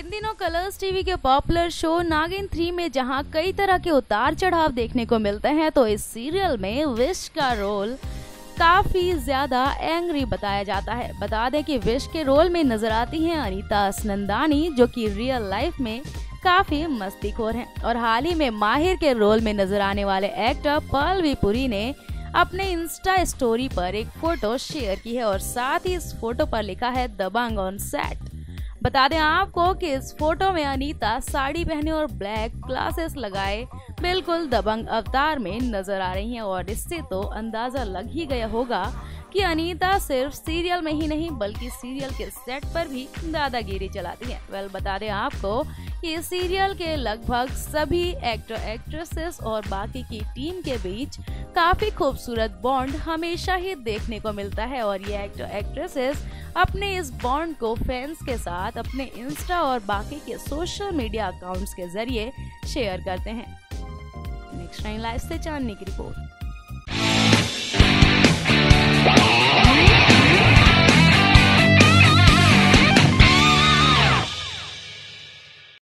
Colours TV के popular show Naagin three में जहाँ कई तरह के उतार चढ़ाव देखने को मिलते हैं तो इस सीरियल में विश का रोल काफ़ी ज़्यादा एंग्री बताया जाता है। बता दें कि विश के रोल में नज़र आती हैं अनीता असनंदानी जो कि रियल लाइफ में काफ़ी मस्तीखोर हैं। और हाल ही में माहिर के रोल में नज़र आने वाले एक्टर पलवी पुरी ने अपने इंस्टा स्टोरी पर एक फ़ोटो शेयर की है और साथ ही इस फ़ोटो पर लिखा है, दबंग ऑन सेट बता दें आपको कि इस फ़ोटो में अनीता साड़ी पहने और ब्लैक ग्लासेस लगाए, बिल्कुल दबंग अवतार में नज़र आ रही हैं और इससे तो अंदाज़ा लग ही गया होगा कि अनीता सिर्फ़ सीरियल में ही नहीं, बल्कि सीरियल के सेट पर भी दादागिरी चलाती हैं। वेल, बता दें आपको कि सीरियल के लगभग सभी एक्टर एक्ट्रेसेस और बाकी की टीम के बीच काफ़ी खूबसूरत बॉन्ड हमेशा ही देखने को मिलता है और ये एक्टर एक्ट्रेसेस अपने इस बॉन्ड को फैंस के साथ, अपने इंस्टा और बाकी के सोशल मीडिया अकाउंट्स के ज़रिए शेयर करते हैं। नेक्स्ट टाइम लाइव से चांदनी की रिपोर्ट